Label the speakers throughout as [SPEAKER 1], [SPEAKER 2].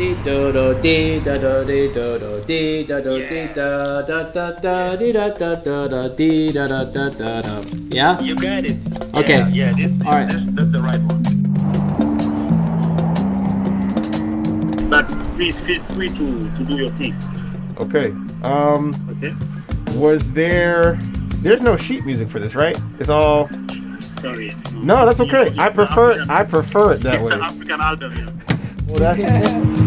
[SPEAKER 1] Dee do do dee da do dee do do dee da do dee da da da da dee da da da da dee da da da da da. Yeah?
[SPEAKER 2] You got it.
[SPEAKER 1] Okay.
[SPEAKER 2] Yeah, yeah this,
[SPEAKER 1] All right.
[SPEAKER 2] this, that's the right one. But please feel free to, to do your thing.
[SPEAKER 3] Okay. Um,
[SPEAKER 2] Okay.
[SPEAKER 3] was there? There's no sheet music for this, right? It's all.
[SPEAKER 2] Sorry.
[SPEAKER 3] No, that's okay.
[SPEAKER 2] It's
[SPEAKER 3] I
[SPEAKER 2] a
[SPEAKER 3] prefer.
[SPEAKER 2] African-
[SPEAKER 3] I prefer it that
[SPEAKER 2] It's an. African album, yeah.
[SPEAKER 3] Well, that-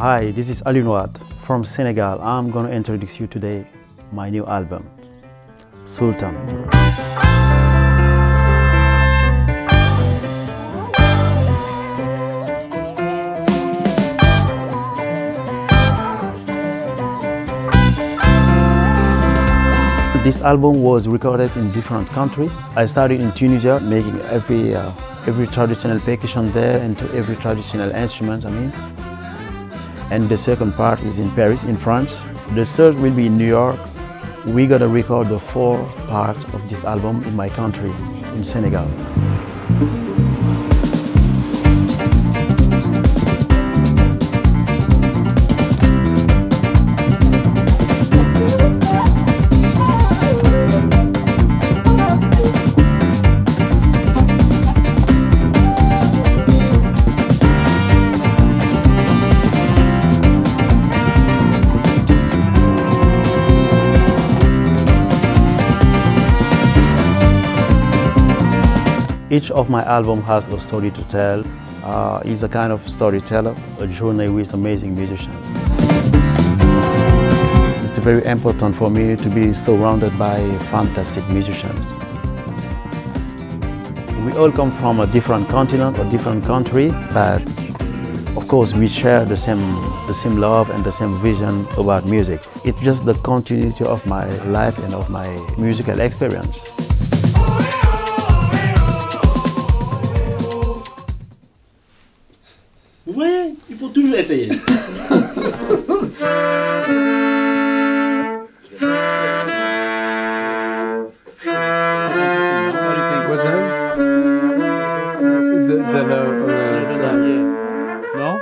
[SPEAKER 4] Hi, this is Alune Wade from Senegal. I'm going to introduce you today my new album, Sultan. This album was recorded in different countries. I started in Tunisia, making every uh, every traditional percussion there into every traditional instrument. I mean, and the second part is in Paris, in France. The third will be in New York. We gotta record the four part of this album in my country, in Senegal. Each of my album has a story to tell. Uh, he's a kind of storyteller, a journey with amazing musicians. It's very important for me to be surrounded by fantastic musicians. We all come from a different continent or different country, but of course we share the same, the same love and the same vision about music. It's just the continuity of my life and of my musical experience.
[SPEAKER 1] Toujours
[SPEAKER 5] uh,
[SPEAKER 6] Non?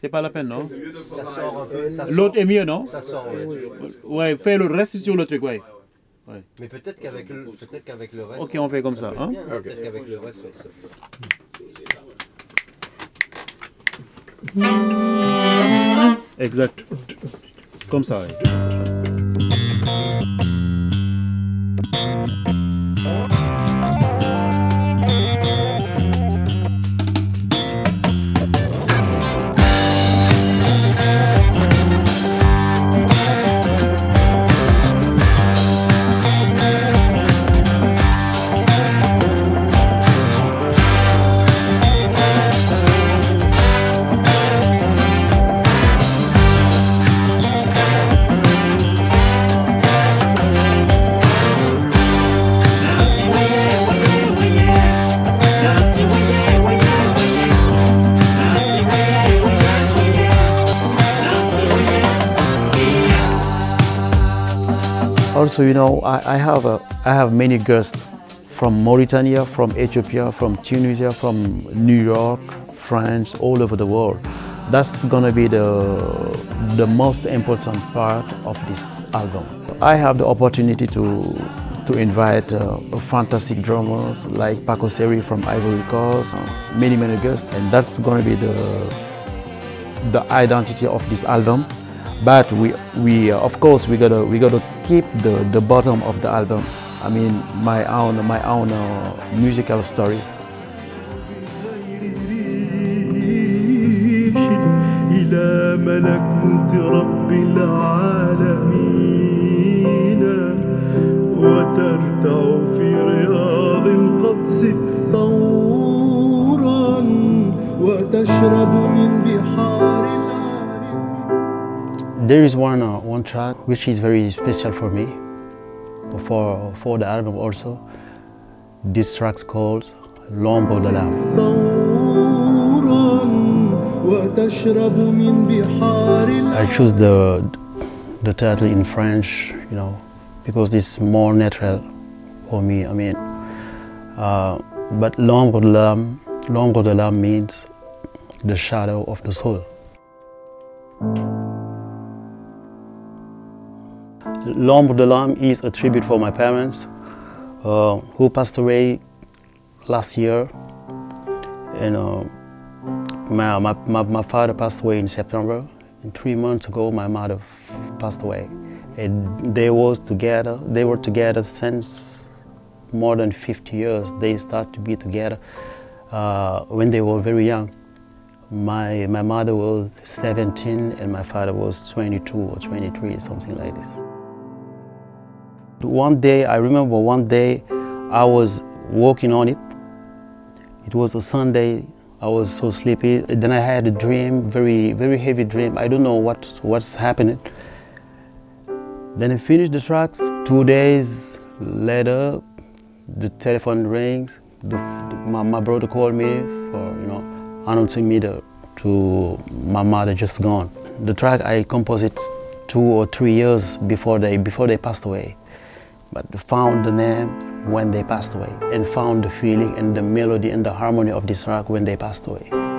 [SPEAKER 6] C'est pas la peine, non? L'autre est mieux, non?
[SPEAKER 7] Ça sort, ouais.
[SPEAKER 6] Ouais, fais le reste sur le truc, ouais.
[SPEAKER 7] Mais peut-être qu'avec le, peut-être qu'avec le reste.
[SPEAKER 6] Ok, on fait comme ça, hein?
[SPEAKER 7] bien, Peut-être qu'avec le reste, ça- ça-
[SPEAKER 6] Exact. Comme ça.
[SPEAKER 4] Also, you know, I, I have a, I have many guests from Mauritania, from Ethiopia, from Tunisia, from New York, France, all over the world. That's gonna be the the most important part of this album. I have the opportunity to to invite uh, fantastic drummers like Paco Sery from Ivory Coast, uh, many many guests, and that's gonna be the the identity of this album. But we, we uh, of course, we gotta, we gotta keep the, the bottom of the album. I mean, my own, my own uh, musical story. There is one, uh, one track which is very special for me, for, for the album also. This track's called L'ombre de l'âme. I choose the, the title in French, you know, because it's more natural for me, I mean. Uh, but L'ombre de l'âme, L'ombre de l'âme means the shadow of the soul. L'ombre de l'âme is a tribute for my parents uh, who passed away last year. And uh, my, my, my, father passed away in September. And three months ago, my mother passed away. And they was together. They were together since more than 50 years. They started to be together uh, when they were very young. My, my mother was 17 and my father was 22 or 23, something like this. One day, I remember one day I was working on it. It was a Sunday. I was so sleepy. Then I had a dream, very, very heavy dream. I don't know what, what's happening. Then I finished the tracks. Two days later, the telephone rings. The, the, my, my brother called me for, you know, announcing me the, to my mother just gone. The track I composed it two or three years before they, before they passed away. But found the names when they passed away and found the feeling and the melody and the harmony of this rock when they passed away.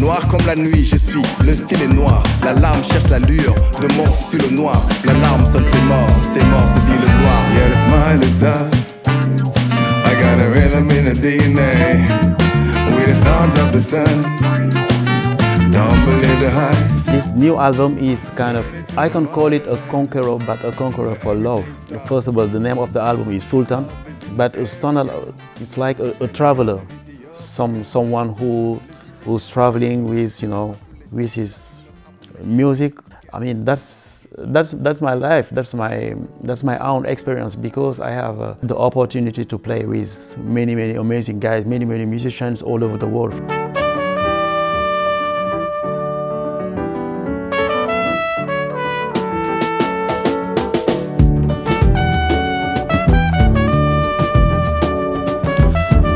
[SPEAKER 8] Noir comme la nuit, je suis, le style est noir. La larme cherche la lueur de mon noir. L'alarme sonne, c'est mort, c'est mort, dit le noir Yeah, the smile is up. I got a rhythm in the DNA With the sounds of the sun. Don't believe the hype.
[SPEAKER 4] This new album is kind of, I can call it a conqueror, but a conqueror for love. First of all, the name of the album is Sultan, but it's, it's like a, a traveler, some someone who who's traveling with, you know, with his music. I mean, that's that's that's my life. That's my that's my own experience because I have uh, the opportunity to play with many many amazing guys, many many musicians all over the world.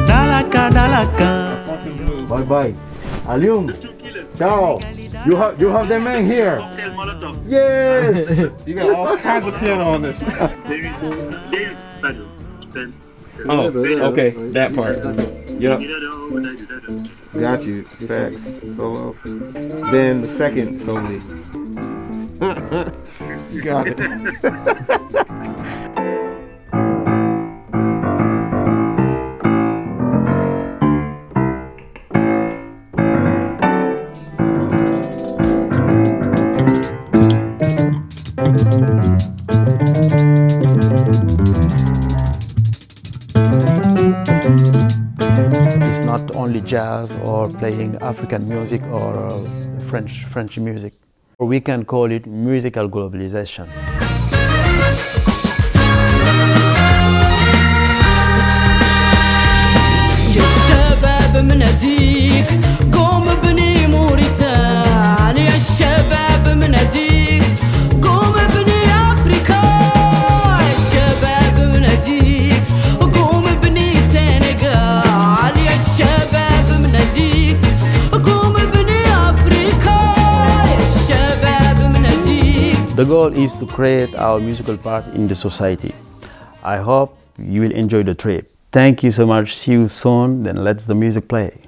[SPEAKER 9] Dalaka, Dalaka.
[SPEAKER 3] Bye bye. Alium. Ciao. You have you have the man here. Yes. you got all kinds of piano on this.
[SPEAKER 2] There is, there is.
[SPEAKER 3] Oh, okay, that part. Yep. Got you. Sax solo. Then the second solo. you got it.
[SPEAKER 4] only jazz or playing African music or uh, French French music. We can call it musical globalization. The goal is to create our musical part in the society. I hope you will enjoy the trip. Thank you so much. See you soon. Then let's the music play.